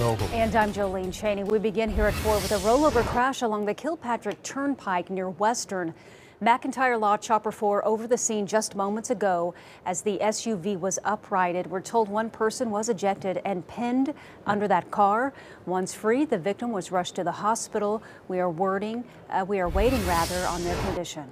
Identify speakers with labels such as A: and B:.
A: And I'm Joleen Chaney. We begin here at 4 with a rollover crash along the Kilpatrick Turnpike near Western. McIntyre Law Chopper 4 over the scene just moments ago as the SUV was uprighted. We're told one person was ejected and pinned under that car. Once free, the victim was rushed to the hospital. We are wording, uh, we are waiting rather on their condition.